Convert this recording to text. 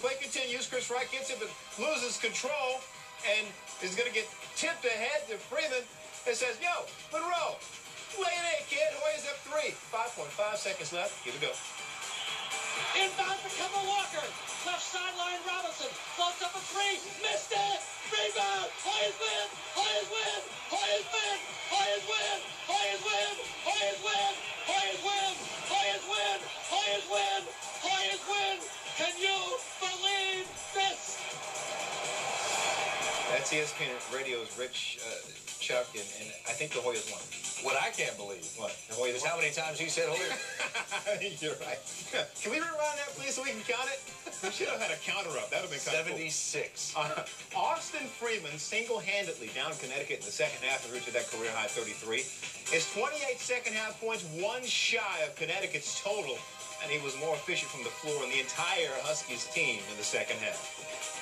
play continues. Chris Wright gets it, but loses control and is going to get tipped ahead to Freeman. It says, yo, Monroe, lay it in, kid. Hoyas up three. 5.5 seconds left. Here we go. Inbound for Kemba Walker. Left sideline Robinson. Floats up a three. Missed it. Rebound. Hoyas That's ESPN Radio's Rich uh, Chuck, and, and I think the Hoyas won. What I can't believe What? The Hoyas how many times he said Hoyer. You're right. Can we rewind that, please, so we can count it? We should have had a counter up. That would have been kind of cool. 76. Uh, Austin Freeman single-handedly down Connecticut in the second half and reached that career high 33. His 28 second half points, one shy of Connecticut's total, and he was more efficient from the floor than the entire Huskies team in the second half.